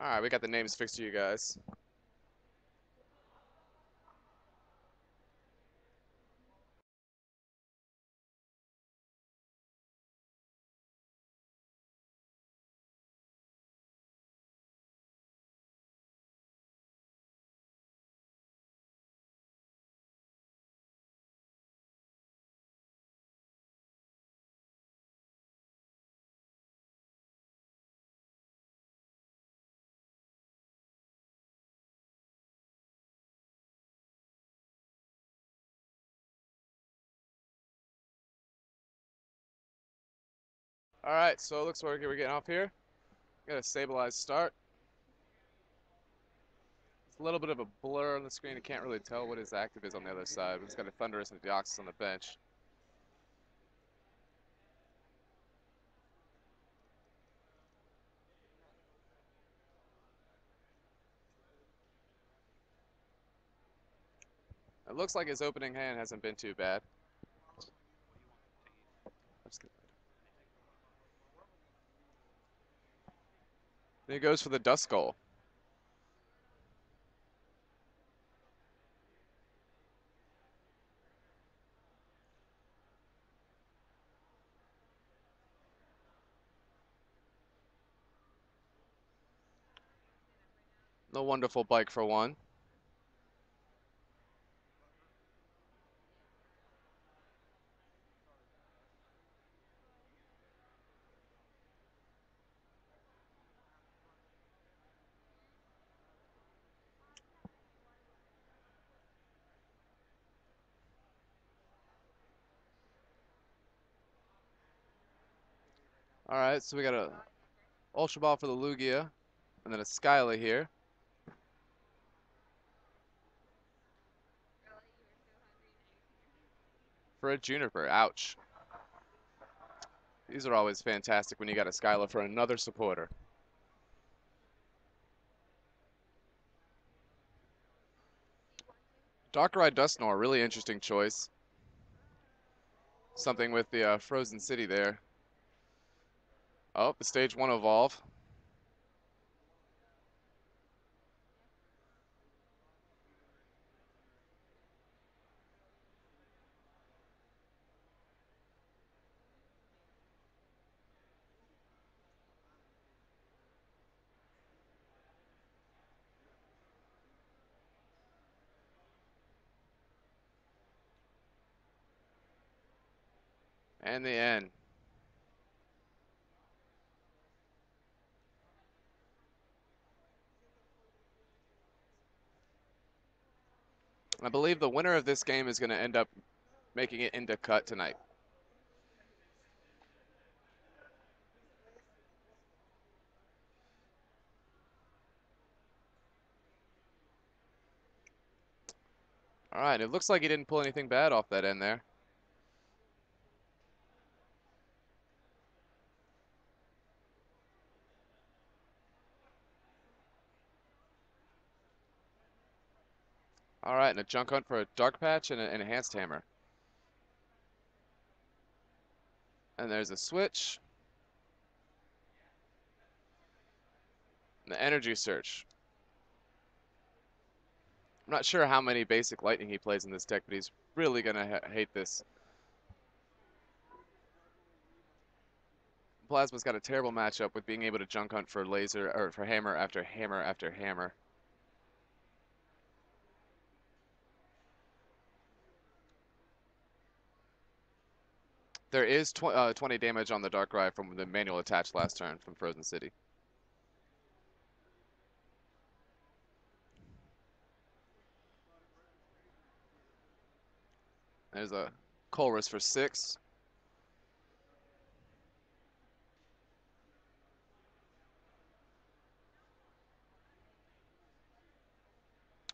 Alright, we got the names fixed to you guys. Alright, so it looks like we're getting off here. Got a stabilized start. It's a little bit of a blur on the screen. I can't really tell what his active is on the other side. It's got a Thundurus and Deoxys on the bench. It looks like his opening hand hasn't been too bad. Then he goes for the Duskull. The wonderful bike for one. All right, so we got a Ultra Ball for the Lugia, and then a Skyla here. For a Juniper, ouch. These are always fantastic when you got a Skyla for another supporter. Darkrai Dusknoir, really interesting choice. Something with the uh, Frozen City there. Oh, the stage one evolve. And the end. I believe the winner of this game is going to end up making it into cut tonight. All right, it looks like he didn't pull anything bad off that end there. All right, and a junk hunt for a dark patch and an enhanced hammer. And there's a switch. And the energy search. I'm not sure how many basic lightning he plays in this deck, but he's really gonna ha hate this. Plasma's got a terrible matchup with being able to junk hunt for laser or for hammer after hammer after hammer. There is tw uh, 20 damage on the Darkrai from the manual attached last turn from Frozen City. There's a Colress for six.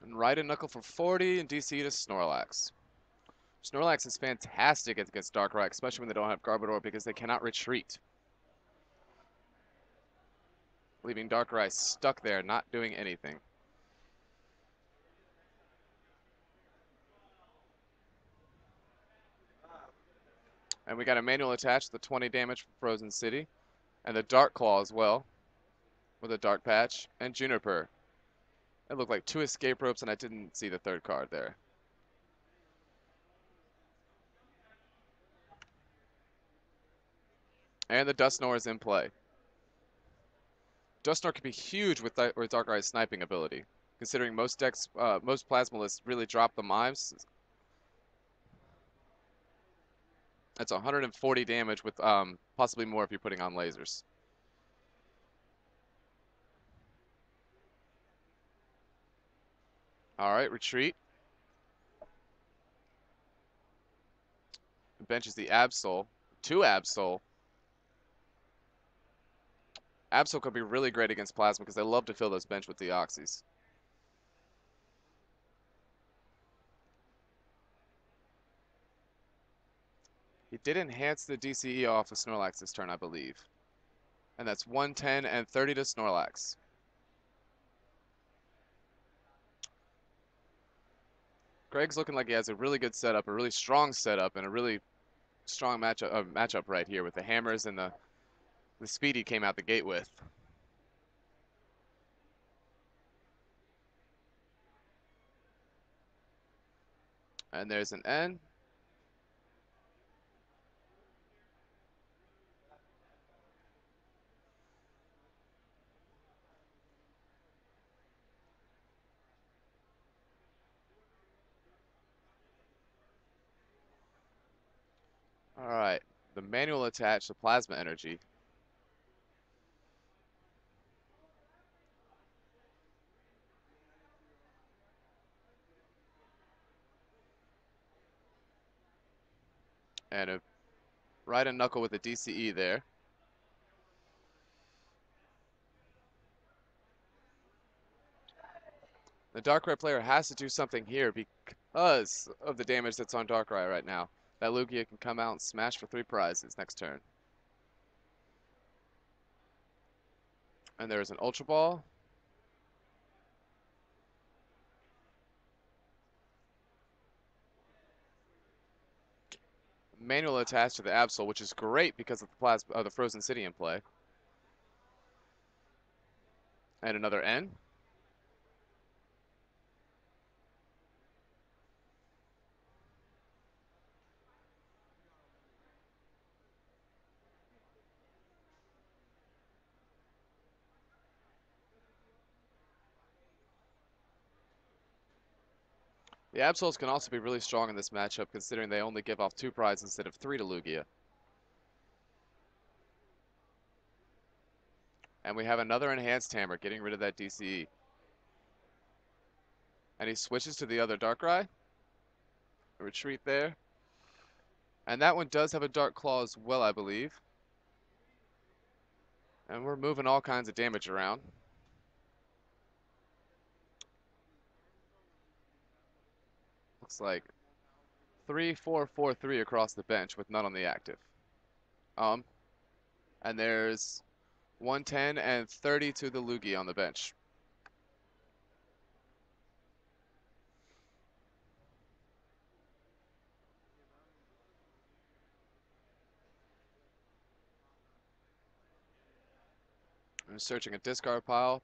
And Raiden Knuckle for 40 and DC to Snorlax. Snorlax is fantastic against Darkrai, especially when they don't have Garbodor because they cannot retreat. Leaving Darkrai stuck there, not doing anything. And we got a manual attached, the 20 damage from Frozen City, and the Dark Claw as well. with a dark patch, and Juniper. It looked like two escape ropes, and I didn't see the third card there. And the Dusknoir is in play. Dusknoir could be huge with, with Darkrai's sniping ability, considering most decks, uh, most Plasmalists really drop the mimes. That's 140 damage with um, possibly more if you're putting on lasers. All right, retreat. Benches the Absol. Two Absol. Absol could be really great against Plasma because they love to fill those bench with Deoxys. He did enhance the DCE off of Snorlax this turn, I believe. And that's 110 and 30 to Snorlax. Greg's looking like he has a really good setup, a really strong setup, and a really strong matchup, uh, matchup right here with the hammers and the the speed he came out the gate with. And there's an N. All right, the manual attached to plasma energy. And a Raiden Knuckle with a DCE there. The Darkrai player has to do something here because of the damage that's on Darkrai right now. That Lugia can come out and smash for three prizes next turn. And there's an Ultra Ball. Manual attached to the Absol, which is great because of the plasma, uh, the Frozen City in play. And another N. The Absols can also be really strong in this matchup considering they only give off two prizes instead of three to Lugia. And we have another enhanced hammer getting rid of that DCE. And he switches to the other Darkrai. Retreat there. And that one does have a Dark Claw as well, I believe. And we're moving all kinds of damage around. Looks like three, four, four, three across the bench with none on the active. Um, and there's 110 and 30 to the Lugia on the bench. I'm searching a discard pile.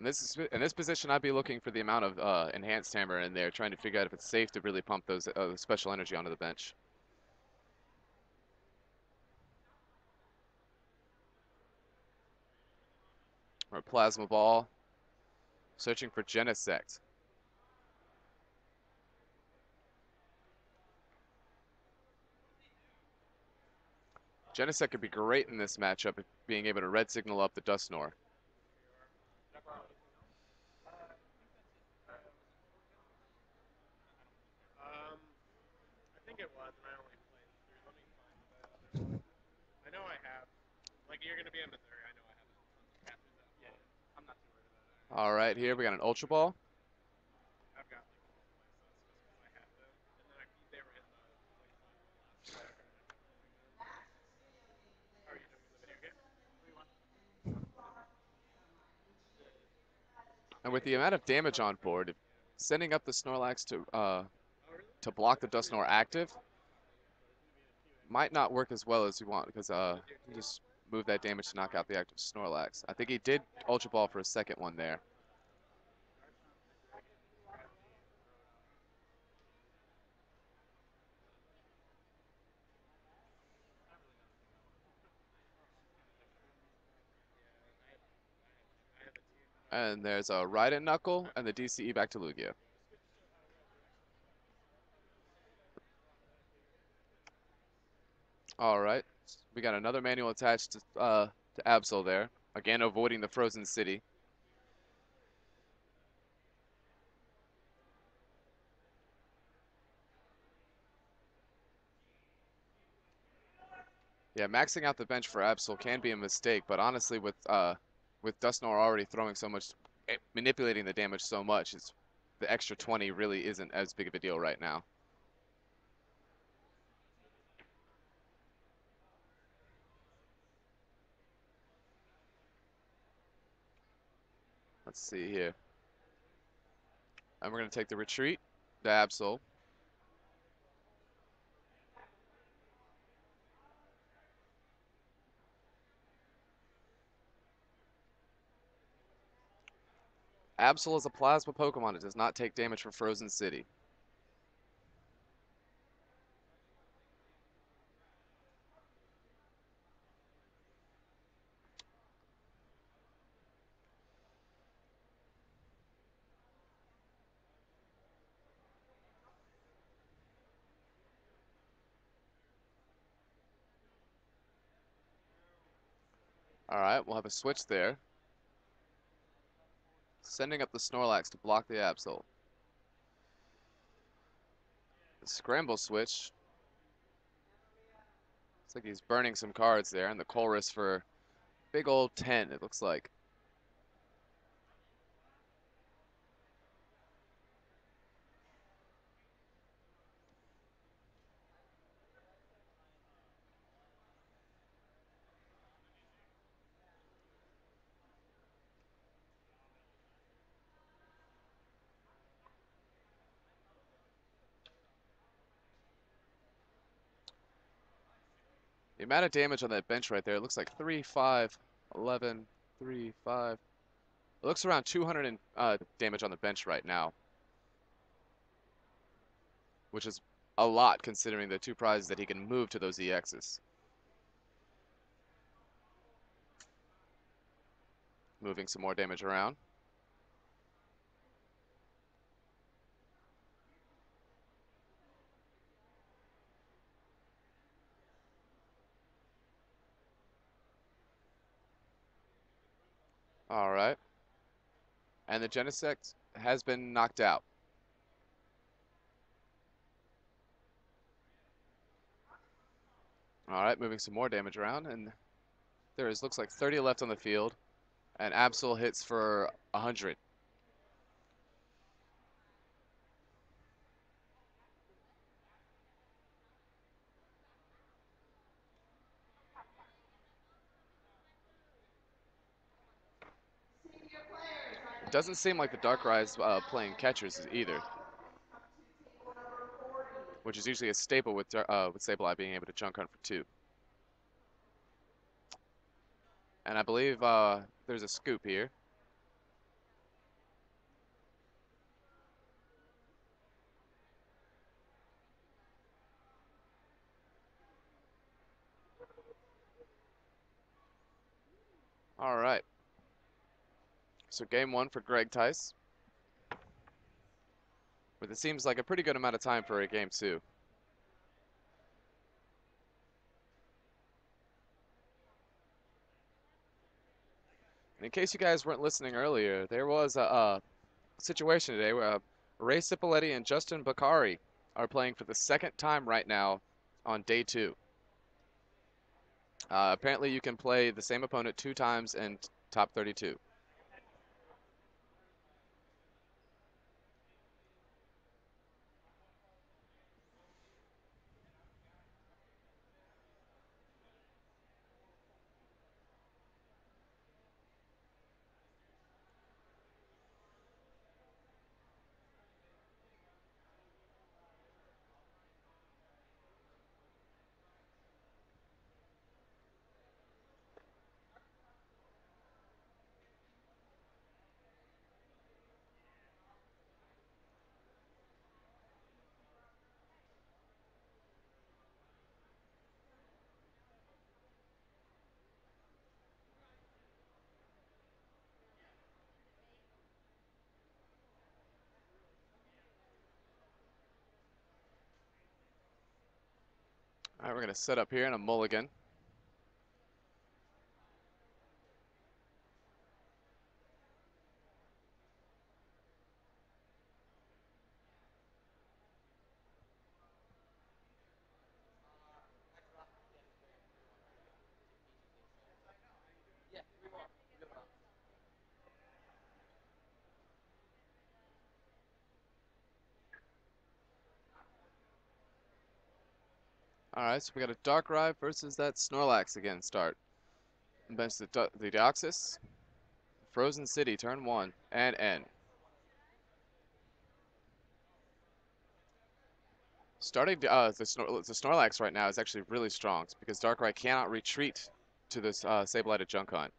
In this in this position, I'd be looking for the amount of uh, enhanced hammer in there, trying to figure out if it's safe to really pump those uh, special energy onto the bench. Or plasma ball. Searching for Genesect. Genesect could be great in this matchup, being able to red signal up the Dusknoir. You're going to be in Missouri. I know I have tons of captures out. Yeah, I'm not too worried about. All right, here we got an Ultra Ball. I've got like all of my sets just because I them. And then I, they were the last How are you doing in the video game? And with the amount of damage on board, sending up the Snorlax to uh, to block the Dusknoir active might not work as well as you want because uh, just move that damage to knock out the active Snorlax. I think he did Ultra Ball for a second one there. And there's a right Raiden Knuckle and the DCE back to Lugia. All right, we got another manual attached to, uh, to Absol there. Again, avoiding the Frozen City. Yeah, maxing out the bench for Absol can be a mistake, but honestly, with uh, with Dusknoir already throwing so much, eh, manipulating the damage so much, it's the extra 20 really isn't as big of a deal right now. Let's see here. And we're going to take the retreat, the Absol. Absol is a plasma Pokemon. It does not take damage from Frozen City. All right, we'll have a switch there. Sending up the Snorlax to block the Absol. The scramble switch. Looks like he's burning some cards there, and the Colress for big old 10, it looks like. The amount of damage on that bench right there, it looks like 3, 5, 11, 3, 5. It looks around 200 uh, damage on the bench right now. Which is a lot considering the two prizes that he can move to those EXs. Moving some more damage around. All right. And the Genesect has been knocked out. All right, moving some more damage around, and there is looks like 30 left on the field, and Absol hits for 100. Doesn't seem like the Darkrai's uh, playing catchers either. Which is usually a staple with, uh, with Sableye being able to junk hunt for two. And I believe uh, there's a scoop here. All right. So game one for Greg Tice. But it seems like a pretty good amount of time for a game two. And in case you guys weren't listening earlier, there was a, a situation today where uh, Ray Cipoletti and Justin Bakari are playing for the second time right now on day two. Uh, apparently you can play the same opponent two times in top 32. All right, we're gonna set up here in a mulligan. All right, so we got a Darkrai versus that Snorlax again start. Bench the, the Deoxys. Frozen City, turn one, and end. Starting to- uh, the, Snor- the Snorlax right now is actually really strong because Darkrai cannot retreat to this uh, Sableye Junk Hunt.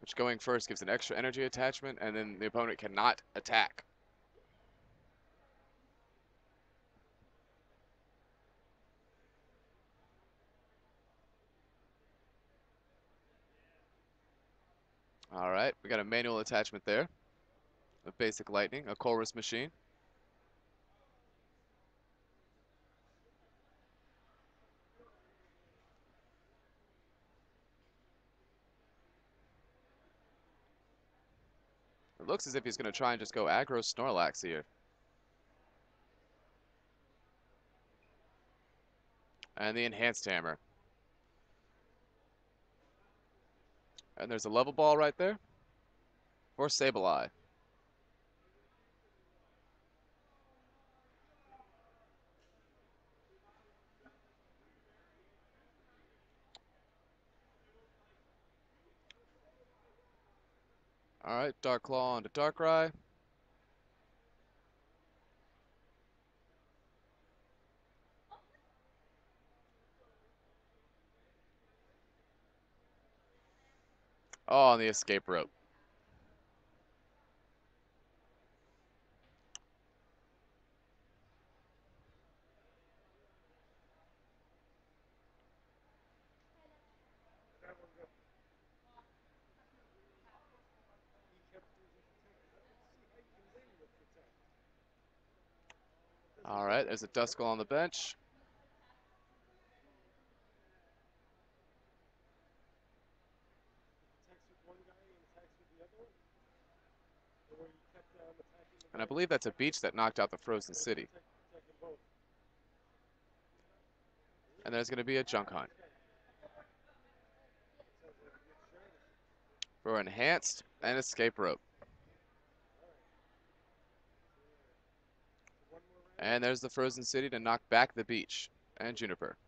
Which going first gives an extra energy attachment, and then the opponent cannot attack. All right, we got a manual attachment there. A basic lightning, a Colress machine. It looks as if he's going to try and just go aggro Snorlax here. And the Enhanced Hammer. And there's a level ball right there for Sableye. All right, Dark Claw onto Darkrai. Oh, on the escape rope. All right, there's a Duskull on the bench. And I believe that's a beach that knocked out the Frozen City. And there's going to be a junk hunt. For enhanced and escape rope. And there's the Frozen City to knock back the beach and Juniper.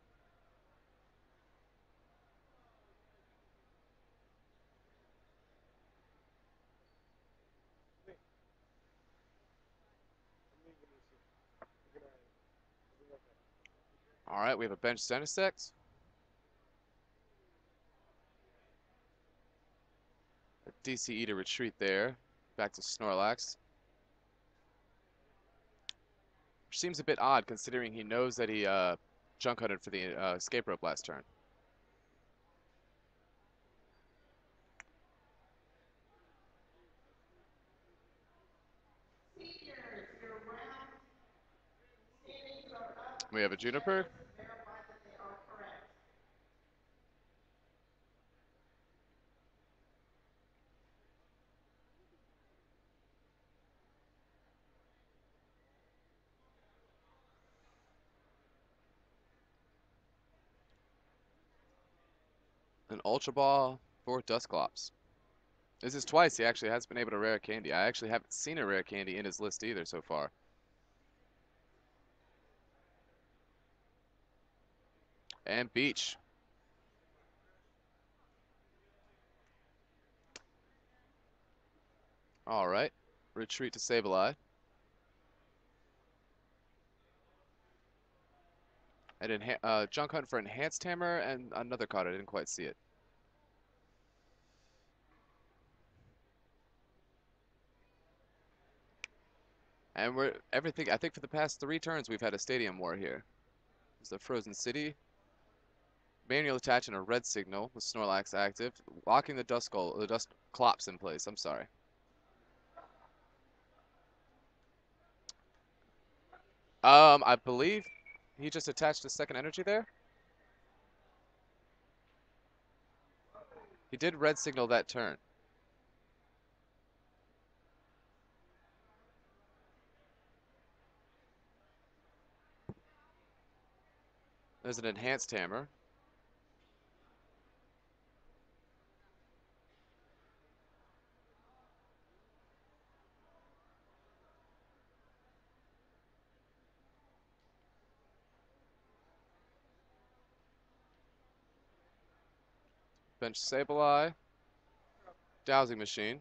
All right, we have a bench Genesect. A DCE to retreat there. Back to Snorlax. Which seems a bit odd considering he knows that he uh, junk hunted for the uh, escape rope last turn. We have a Juniper. An Ultra Ball for Dusclops. This is twice he actually has been able to rare candy. I actually haven't seen a rare candy in his list either so far. And Beach. All right. Retreat to Sableye. And enha uh, Junk Hunt for Enhanced Hammer and another card. I didn't quite see it. And we're everything. I think for the past three turns we've had a Stadium War here. It's the Frozen City. Manual attach and a red signal with Snorlax active, locking the Duskull, the Dusclops in place. I'm sorry. Um, I believe he just attached a second energy there. He did red signal that turn. There's an enhanced hammer. Bench Sableye. Dowsing machine.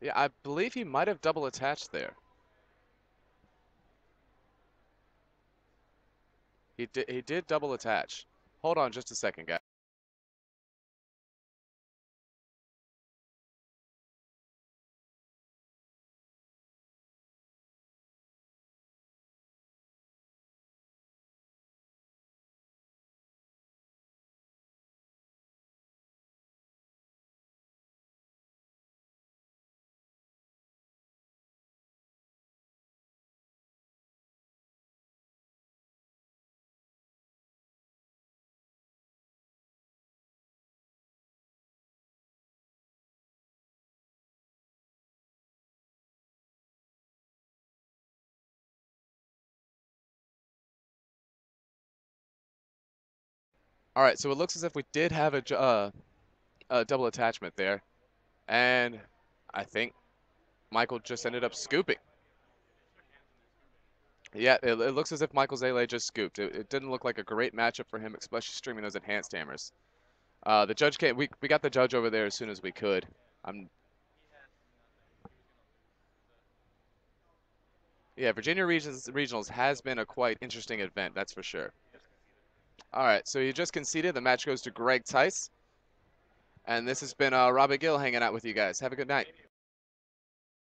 Yeah, I believe he might have double attached there. He did he did double attach. Hold on just a second, guys. All right, so it looks as if we did have a, uh, a double attachment there. And I think Michael just ended up scooping. Yeah, it, it looks as if Michael Zele just scooped. It, it, didn't look like a great matchup for him, especially streaming those enhanced hammers. Uh, the judge came. We we got the judge over there as soon as we could. I'm. Yeah, Virginia Regionals has been a quite interesting event, that's for sure. All right, so you just conceded. The match goes to Greg Tice. And this has been uh, Robbie Gill hanging out with you guys. Have a good night.